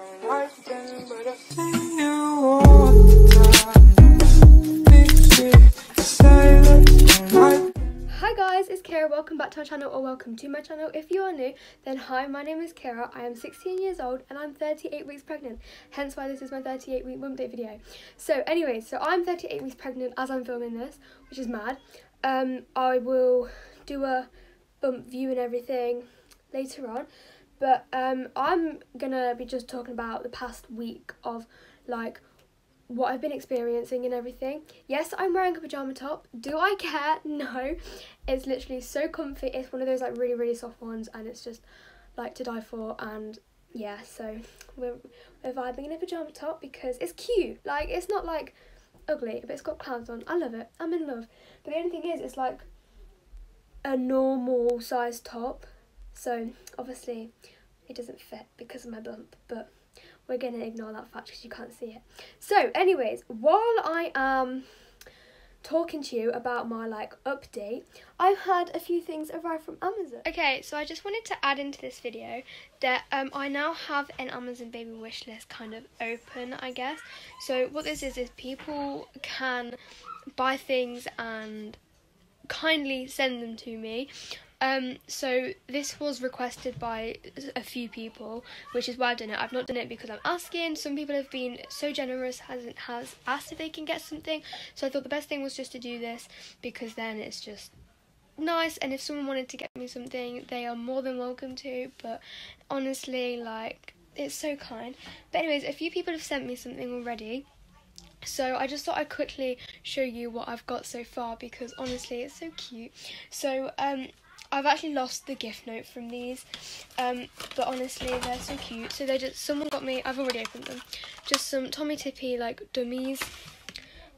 Hi guys, it's Keira, Welcome back to my channel or welcome to my channel. If you are new, then hi, my name is Keira, I am 16 years old and I'm 38 weeks pregnant. Hence why this is my 38 week bump date video. So anyways, so I'm 38 weeks pregnant as I'm filming this, which is mad. Um, I will do a bump view and everything later on. But um, I'm gonna be just talking about the past week of like what I've been experiencing and everything. Yes, I'm wearing a pajama top. Do I care? No. It's literally so comfy. It's one of those like really really soft ones and it's just like to die for and yeah, so we're, we're vibing in a pajama top because it's cute. Like it's not like ugly, but it's got clouds on. I love it. I'm in love. But the only thing is it's like a normal size top. So obviously it doesn't fit because of my bump, but we're going to ignore that fact because you can't see it. So, anyways, while I am talking to you about my like update, I've had a few things arrive from Amazon. Okay, so I just wanted to add into this video that um, I now have an Amazon baby wish list kind of open, I guess. So what this is is people can buy things and kindly send them to me. Um, so this was requested by a few people, which is why I've done it. I've not done it because I'm asking. Some people have been so generous, hasn't has asked if they can get something. So I thought the best thing was just to do this because then it's just nice. And if someone wanted to get me something, they are more than welcome to. But honestly, like it's so kind. But anyways, a few people have sent me something already. So I just thought I'd quickly show you what I've got so far because honestly it's so cute. So um I've actually lost the gift note from these, um, but honestly they're so cute. So they just someone got me. I've already opened them. Just some Tommee Tippee like dummies,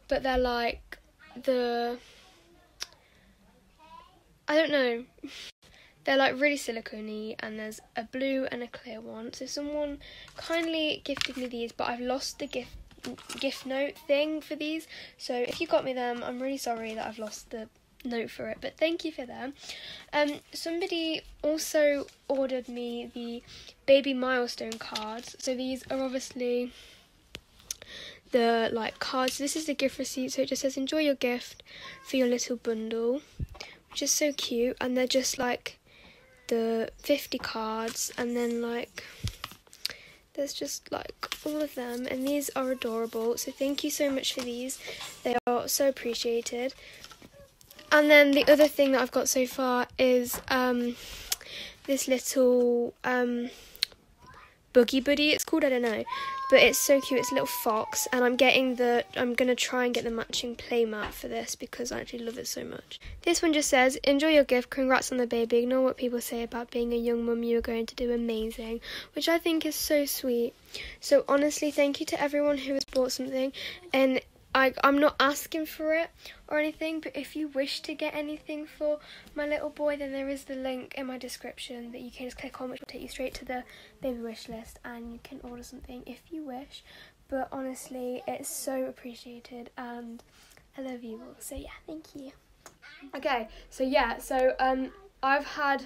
but they're like the I don't know. They're like really silicone and there's a blue and a clear one. So someone kindly gifted me these, but I've lost the gift gift note thing for these. So if you got me them, I'm really sorry that I've lost the note for it, but thank you for them. Um, somebody also ordered me the baby milestone cards. So these are obviously the like cards. This is the gift receipt, so it just says enjoy your gift for your little bundle, which is so cute. And they're just like the 50 cards, and then like there's just like all of them and these are adorable so thank you so much for these they are so appreciated and then the other thing that I've got so far is um, this little um, boogie buddy. It's called I don't know, but it's so cute. It's a little fox, and I'm getting the. I'm gonna try and get the matching playmat for this because I actually love it so much. This one just says, "Enjoy your gift. Congrats on the baby. Ignore what people say about being a young mum. You are going to do amazing," which I think is so sweet. So honestly, thank you to everyone who has bought something, and I, I'm not asking for it or anything, but if you wish to get anything for my little boy, then there is the link in my description that you can just click on, which will take you straight to the baby wish list, and you can order something if you wish. But honestly, it's so appreciated, and I love you all. So yeah, thank you. Okay, so yeah, so um, I've had,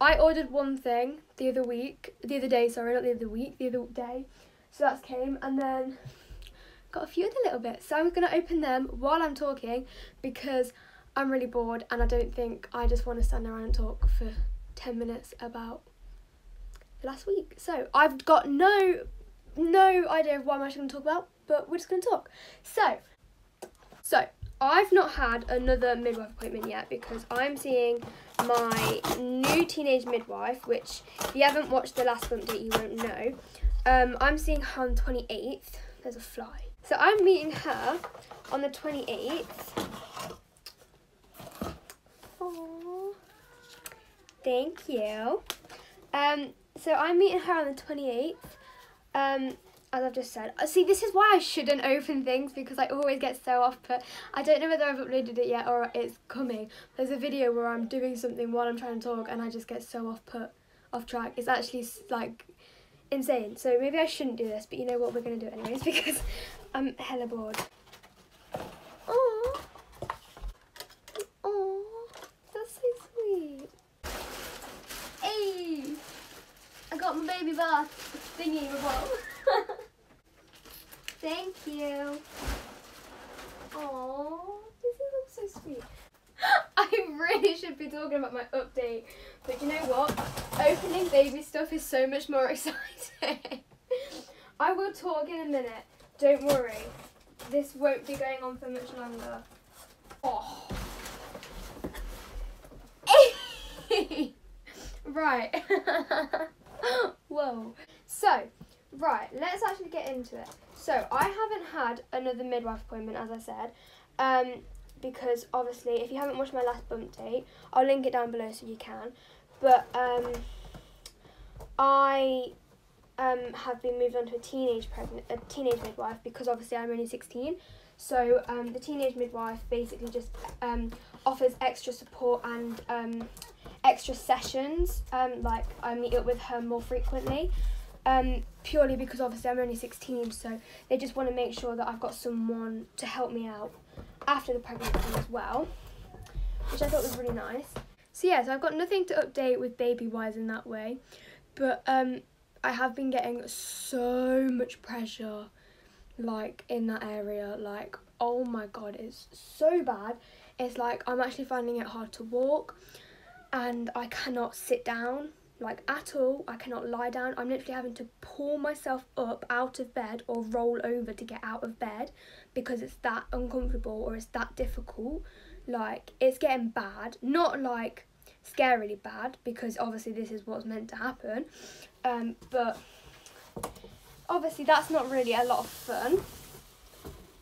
I ordered one thing the other week, the other day, sorry, not the other week, the other day. So that's came, and then got a few other little bits. So I'm going to open them while I'm talking because I'm really bored and I don't think I just want to stand around and talk for 10 minutes about last week. So I've got no no idea of what I'm actually going to talk about, but we're just going to talk. So, so I've not had another midwife appointment yet because I'm seeing my new teenage midwife, which if you haven't watched the last update, you won't know. Um, I'm seeing her on 28th. There's a fly. So I'm meeting her on the 28th. Aww. Thank you. Um, so I'm meeting her on the 28th. Um, as I've just said. Uh, see, this is why I shouldn't open things because I always get so off put. I don't know whether I've uploaded it yet or it's coming. There's a video where I'm doing something while I'm trying to talk and I just get so off put, off track. It's actually like insane. So maybe I shouldn't do this, but you know what, we're going to do it anyways because I'm hella bored. Oh, oh, that's so sweet. Hey, I got my baby bath. thingy above. Thank you. Oh, this is all so sweet. I really should be talking about my update, but you know what? Opening baby stuff is so much more exciting. I will talk in a minute. Don't worry. This won't be going on for much longer. Oh. right. Whoa. So, right, let's actually get into it. So, I haven't had another midwife appointment, as I said, um, because obviously, if you haven't watched my last bump date, I'll link it down below so you can. But um, I um, have been moved on to a teenage pregnant, a teenage midwife because obviously I'm only 16. So um, the teenage midwife basically just um, offers extra support and um, extra sessions. Um, like I meet up with her more frequently. Um, purely because obviously I'm only 16, so they just want to make sure that I've got someone to help me out after the pregnancy as well, which I thought was really nice. So yeah, so I've got nothing to update with baby wise in that way, but um, I have been getting so much pressure, like in that area. Like oh my god, it's so bad. It's like I'm actually finding it hard to walk, and I cannot sit down like at all. I cannot lie down. I'm literally having to pull myself up out of bed or roll over to get out of bed because it's that uncomfortable or it's that difficult. Like it's getting bad. Not like scarily bad because obviously this is what's meant to happen. Um, but obviously that's not really a lot of fun.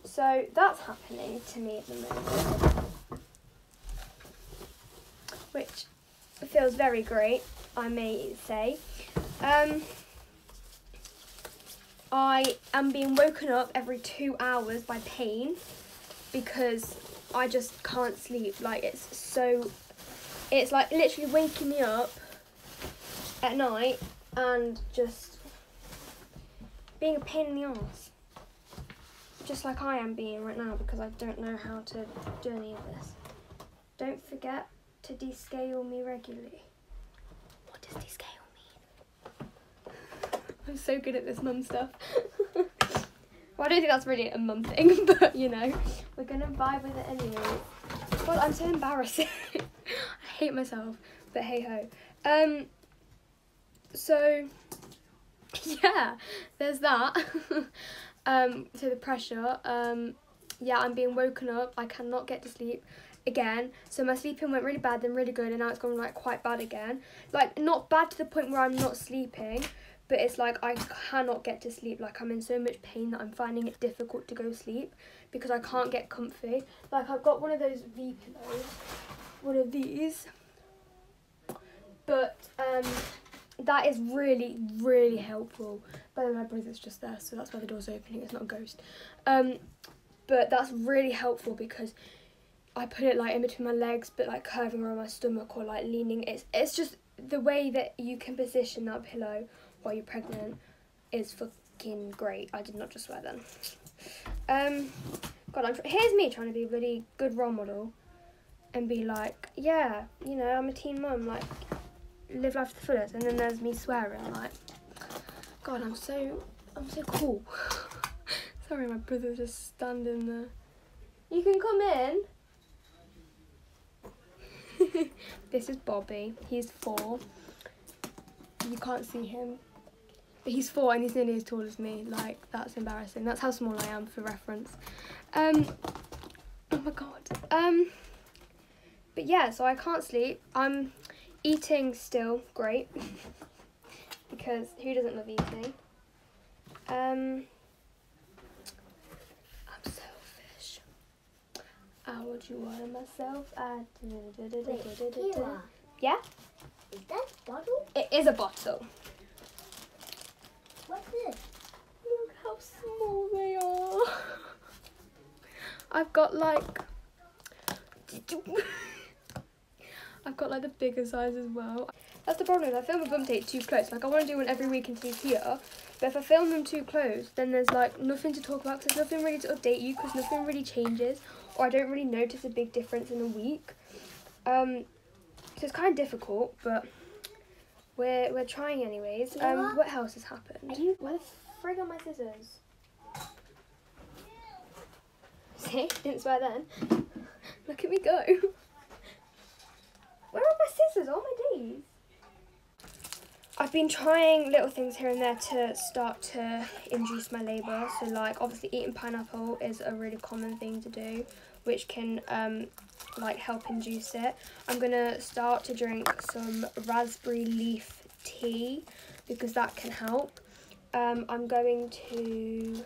So that's happening to me at the moment. Which feels very great, I may say. Um, I am being woken up every two hours by pain because I just can't sleep. Like it's so, it's like literally waking me up at night and just being a pain in the ass. Just like I am being right now because I don't know how to do any of this. Don't forget to descale me regularly. What does descale mean? I'm so good at this mum stuff. well, I don't think that's really a mum thing, but you know, we're gonna vibe with it anyway. God, I'm so embarrassing. Hate myself, but hey ho. Um, so yeah, there's that. um, so the pressure. Um, yeah, I'm being woken up. I cannot get to sleep again. So my sleeping went really bad, then really good, and now it's gone like quite bad again. Like not bad to the point where I'm not sleeping, but it's like I cannot get to sleep. Like I'm in so much pain that I'm finding it difficult to go sleep because I can't get comfy. Like I've got one of those V pillows, one of these, but um, that is really really helpful. By the way, my brother's just there, so that's why the door's opening. It's not a ghost. Um, but that's really helpful because I put it like in between my legs, but like curving around my stomach or like leaning. It's it's just the way that you can position that pillow while you're pregnant is fucking great. I did not just swear then. Um, God, I'm here's me trying to be a really good role model, and be like, yeah, you know, I'm a teen mum, like live life to the fullest, and then there's me swearing, like, God, I'm so I'm so cool. Sorry, my brother's just standing there. You can come in. this is Bobby. He's four. You can't see him. But he's four and he's nearly as tall as me. Like, that's embarrassing. That's how small I am for reference. Um, oh my god. Um, but yeah, so I can't sleep. I'm eating still. Great. because who doesn't love eating? Um, I'm selfish. I would you water myself? I Wait, Yeah, is that a bottle? it is a bottle. What's this? Look how small they are. I've got like. I've got like the bigger size as well. That's the problem. I film a bump date too close, like I want to do one every week until he's here. But if I film them too close, then there's like nothing to talk about because there's nothing really to update you because nothing really changes, or I don't really notice a big difference in a week. Um, so it's kind of difficult, but we're we're trying anyways. You know Um, what? what else has happened? Are you- Where the frig are my scissors? See, didn't swear then. Look at me go. Where are my scissors? All my days. I've been trying little things here and there to start to induce my labour. So, like, obviously, eating pineapple is a really common thing to do, which can um, like help induce it. I'm gonna start to drink some raspberry leaf tea because that can help. Um, I'm going to.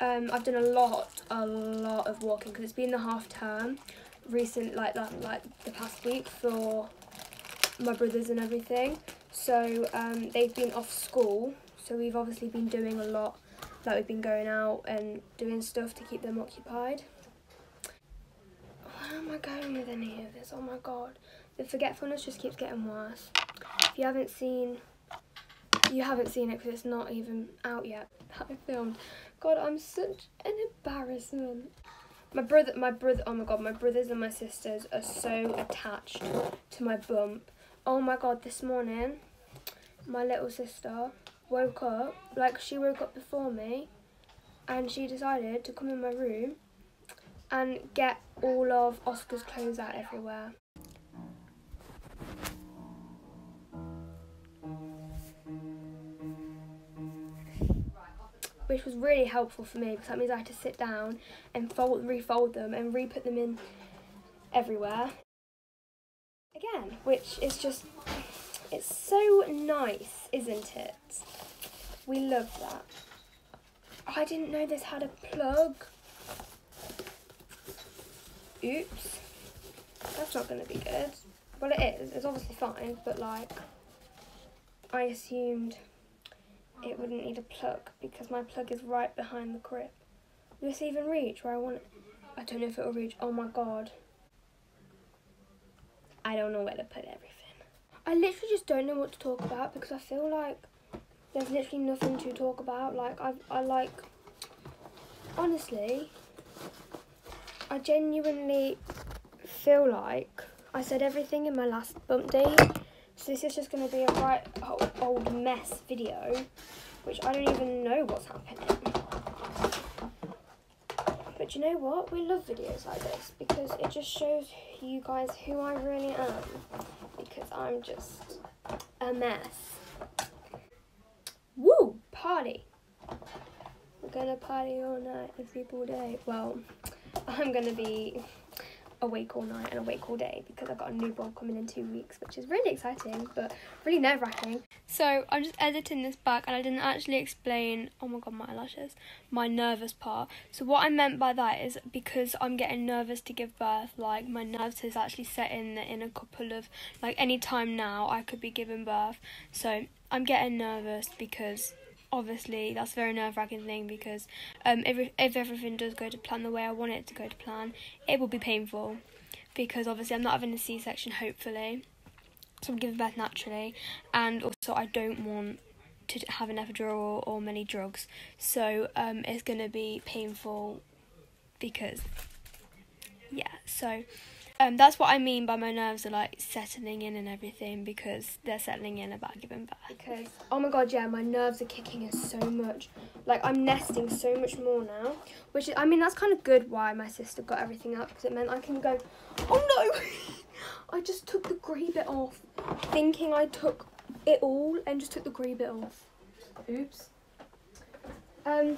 Um, I've done a lot, a lot of walking because it's been the half term, recent like that, like the past week for my brothers and everything. So um, they've been off school, so we've obviously been doing a lot. Like we've been going out and doing stuff to keep them occupied. Where am I going with any of this? Oh my god, the forgetfulness just keeps getting worse. If you haven't seen, you haven't seen it because it's not even out yet. That I filmed. God, I'm such an embarrassment. My brother, my brother, oh my god, my brothers and my sisters are so attached to my bump. Oh my god, this morning, my little sister woke up, like she woke up before me, and she decided to come in my room and get all of Oskar's clothes out everywhere. Which was really helpful for me because that means I had to sit down and fold, refold them and re-put them in everywhere again, which is just it's so nice, isn't it? We love that. I didn't know this had a plug. Oops. That's not going to be good. Well, it is. It's obviously fine, but like, I assumed it wouldn't need a plug because my plug is right behind the grip. Will this even reach where I want it? I don't know if it will reach. Oh my god. I don't know where to put everything. I literally just don't know what to talk about because I feel like there's literally nothing to talk about. Like I, I like, honestly, I genuinely feel like I said everything in my last bump day. So this is just going to be a right old mess video, which I don't even know what's happening. But you know what? We love videos like this because it just shows you guys who I really am. Because I'm just a mess. Woo! Party! We're gonna party all night, every day. Well, I'm gonna be awake all night and awake all day because I've got a newborn coming in two weeks, which is really exciting but really nerve wracking. So I'm just editing this back and I didn't actually explain, oh my god, my eyelashes, my nervous part. So what I meant by that is because I'm getting nervous to give birth, like my nerves is actually set in that in a couple of, like any time now I could be giving birth. So I'm getting nervous because obviously that's a very nerve wracking thing because um, if, if everything does go to plan the way I want it to go to plan, it will be painful because obviously I'm not having a C section, hopefully. So I'm giving birth naturally, and also I don't want to have an epidural or, many drugs, so um, it's gonna be painful because, yeah. So um, that's what I mean by my nerves are like settling in and everything because they're settling in about giving birth. Because oh my god, yeah, my nerves are kicking in so much. Like I'm nesting so much more now, which is, I mean that's kind of good. Why my sister got everything out because it meant I can go. Oh no! I just took the grey bit off, thinking I took it all and just took the grey bit off. Oops. Um.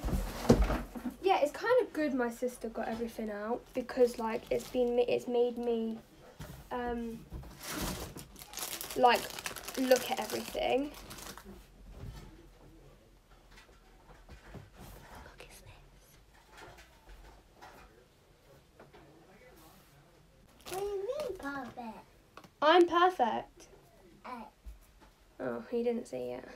Yeah, it's kind of good my sister got everything out because like it's been it's made me um like look at everything. What do you mean, perfect? I'm perfect. Uh, Oh, he didn't see it.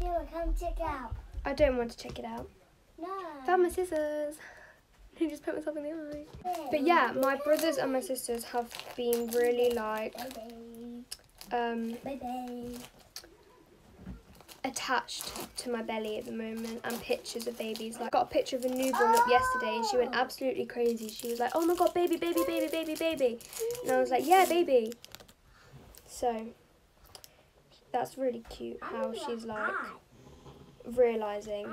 Keira, come check out. I don't want to check it out. No. Found my scissors. He just put myself in the eye. But yeah, my brothers and my sisters have been really like um attached to my belly at the moment and pictures of babies. Like I got a picture of a newborn up yesterday and she went absolutely crazy. She was like, "Oh my god, baby, baby, baby, baby, baby." And I was like, "Yeah, baby." So that's really cute how she's like realizing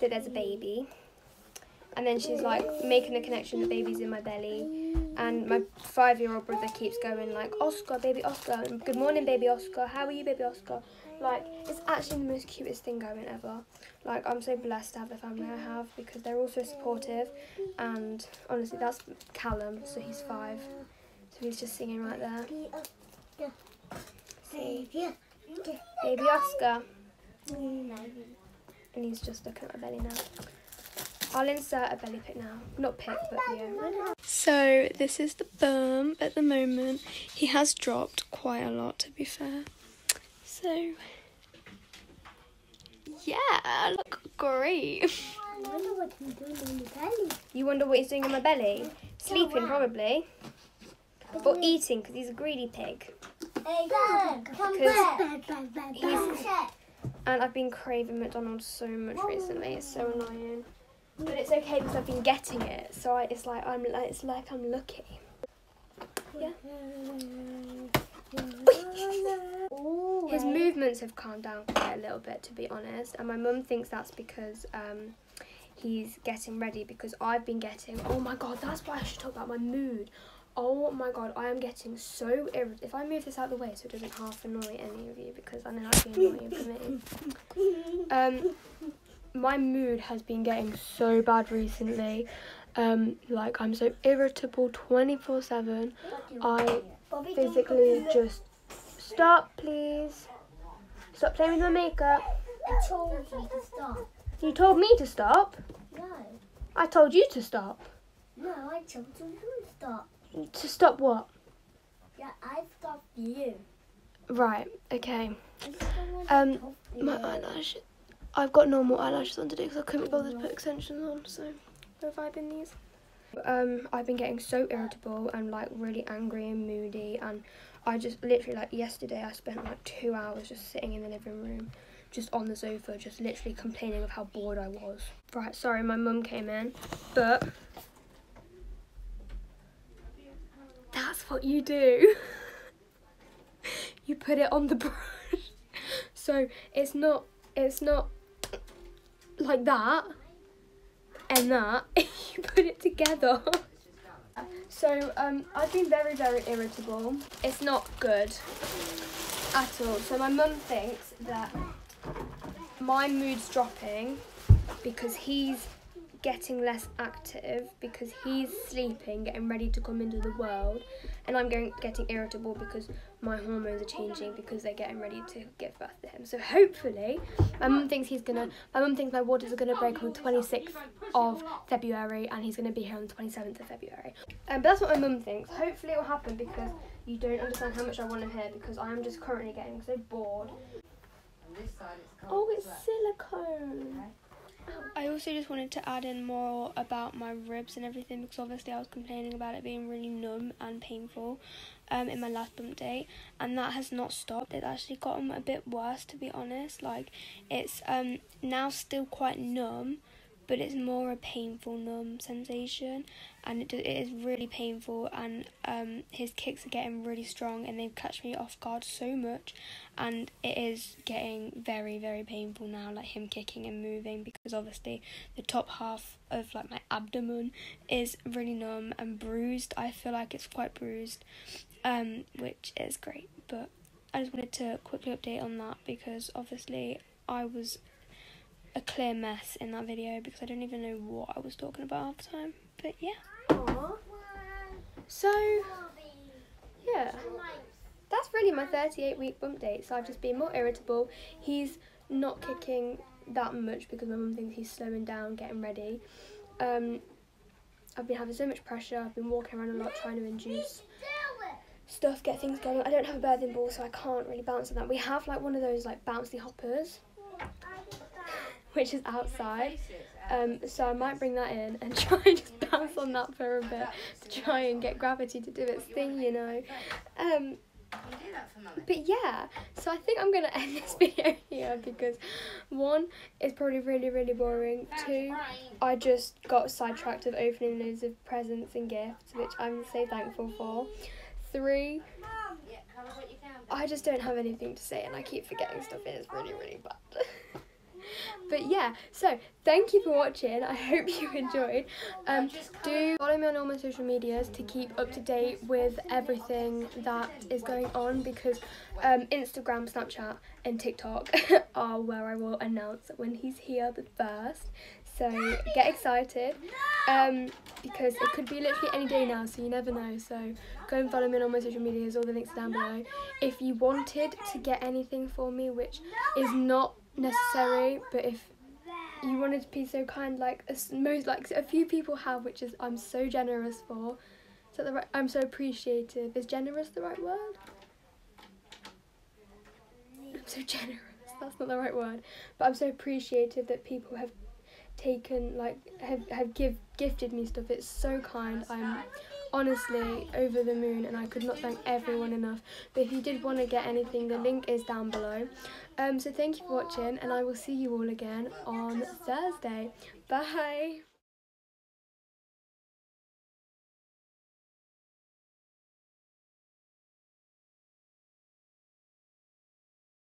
that there's a baby. And then she's like making the connection that baby's in my belly. And my five year old brother keeps going like, Oskar, baby Oskar, and good morning, baby Oskar, how are you, baby Oskar? Like, it's actually the most cutest thing going ever. Like, I'm so blessed to have the family I have because they're all so supportive. And honestly, that's Callum, so he's five. So he's just singing right there. Baby Oskar. And he's just looking at my belly now. I'll insert a belly pic now. Not pic, but yeah. So this is the bum at the moment. He has dropped quite a lot to be fair. So yeah, I look great. I wonder what he's doing in the belly. You wonder what he's doing in my belly? Sleeping probably. Or eating because he's a greedy pig. Because he's- And I've been craving McDonald's so much recently. It's so annoying. But it's okay because I've been getting it. So I, it's like I'm it's like I'm lucky. Yeah. His movements have calmed down quite a little bit, to be honest. And my mum thinks that's because um, he's getting ready. Because I've been getting. Oh my god, that's why I should talk about my mood. Oh my god, I am getting so irritated. If I move this out of the way so it doesn't half annoy any of you, because I know that'd be annoying for me. Um, my mood has been getting so bad recently. Um, like I'm so irritable 24 seven. I physically just stop, please. Stop playing with my makeup. I told you to stop. You told me to stop. No, I told you to stop. no, I told you to stop. To stop what? Yeah, I stopped you. Right. Okay. I just don't want Um, to talk to My you. eyelash. I've got normal eyelashes on today because I couldn't be bothered to put extensions on, so we're vibing these. Um, I've been getting so irritable and like really angry and moody, and I just literally like yesterday I spent like two hours just sitting in the living room, just on the sofa, just literally complaining of how bored I was. Right, sorry, my mum came in, but that's what you do. you put it on the brush. So it's not it's not like that and that. you put it together. So um, I've been very very irritable. It's not good at all. So my mum thinks that my mood's dropping because he's getting less active because he's sleeping, getting ready to come into the world, and I'm going getting irritable because my hormones are changing because they're getting ready to give birth to him. So hopefully, my mum thinks he's gonna. My mum thinks my waters are gonna break on the 26th of February, and he's gonna be here on the 27th of February. Um, but that's what my mum thinks. Hopefully, it will happen because you don't understand how much I want him here because I am just currently getting so bored. Oh, it's silicone. I also just wanted to add in more about my ribs and everything because obviously I was complaining about it being really numb and painful um, in my last bump date, and that has not stopped. It's actually gotten a bit worse, to be honest. Like it's um, now still quite numb, but it's more a painful numb sensation, and it, do- it is really painful. And um, his kicks are getting really strong, and they've catch me off guard so much, and it is getting very very painful now. Like him kicking and moving because obviously the top half of like my abdomen is really numb and bruised. I feel like it's quite bruised, um, which is great. But I just wanted to quickly update on that because obviously I was a clear mess in that video because I don't even know what I was talking about half the time. But yeah. So yeah. That's really my 38 week bump date. So I've just been more irritable. He's not kicking that much because my mum thinks he's slowing down, getting ready. Um, I've been having so much pressure. I've been walking around a lot trying to induce stuff, get things going. I don't have a birthing ball, so I can't really bounce on that. We have like one of those like bouncy hoppers, which is outside. Um, so I might bring that in and try and just bounce on that for a bit to try and get gravity to do its thing, you know. Um, but yeah, so I think I'm gonna end this video here because one, it's probably really really boring. Two, I just got sidetracked of opening loads of presents and gifts, which I'm so thankful for. Three, I just don't have anything to say and I keep forgetting stuff. and It is really, really bad. but yeah, so thank you for watching. I hope you enjoyed. Um, do follow me on all my social medias to keep up to date with everything that is going on because um, Instagram, Snapchat, and TikTok are where I will announce when he's here the first. So get excited um, because it could be literally any day now, so you never know. So go and follow me on all my social medias, all the links are down below. If you wanted to get anything for me, which is not necessary, but if you wanted to be so kind, like most like a few people have, which is I'm so generous for. That the right? I'm so appreciative. Is generous the right word? I'm so generous. That's not the right word, but I'm so appreciative that people have taken like have have give gifted me stuff. It's so kind. I'm honestly over the moon, and I could not thank everyone enough. But if you did want to get anything, the link is down below. Um, so thank you for watching, and I will see you all again on Thursday. Bye.